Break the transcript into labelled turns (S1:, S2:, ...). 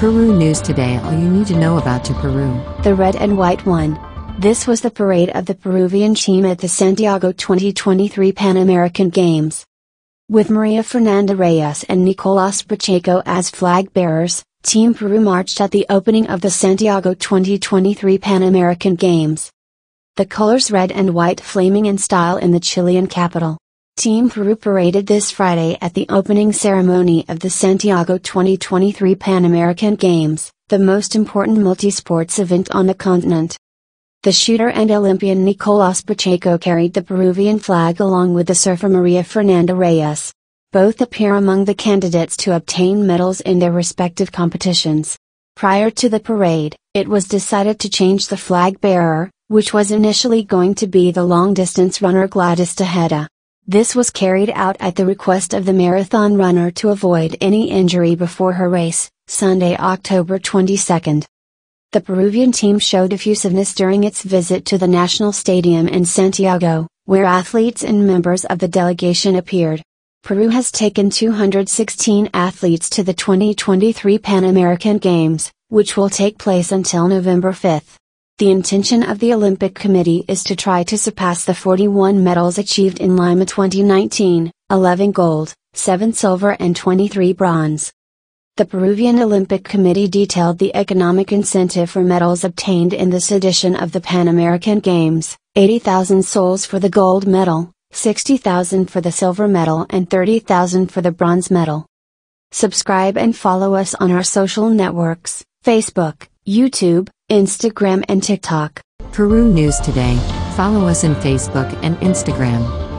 S1: Peru News Today All you need to know about to Peru.
S2: The red and white one. This was the parade of the Peruvian team at the Santiago 2023 Pan American Games. With Maria Fernanda Reyes and Nicolas Pacheco as flag bearers, Team Peru marched at the opening of the Santiago 2023 Pan American Games. The colors red and white flaming in style in the Chilean capital. Team Peru paraded this Friday at the opening ceremony of the Santiago 2023 Pan American Games, the most important multi-sports event on the continent. The shooter and Olympian Nicolas Pacheco carried the Peruvian flag along with the surfer Maria Fernanda Reyes. Both appear among the candidates to obtain medals in their respective competitions. Prior to the parade, it was decided to change the flag bearer, which was initially going to be the long distance runner Gladys Tejeda. This was carried out at the request of the marathon runner to avoid any injury before her race, Sunday, October 22. The Peruvian team showed effusiveness during its visit to the National Stadium in Santiago, where athletes and members of the delegation appeared. Peru has taken 216 athletes to the 2023 Pan American Games, which will take place until November 5. The intention of the Olympic Committee is to try to surpass the 41 medals achieved in Lima 2019, 11 gold, 7 silver and 23 bronze. The Peruvian Olympic Committee detailed the economic incentive for medals obtained in this edition of the Pan American Games, 80,000 soles for the gold medal, 60,000 for the silver medal and 30,000 for the bronze medal. Subscribe and follow us on our social networks, Facebook, YouTube, Instagram and TikTok.
S1: Peru News Today. Follow us on Facebook and Instagram.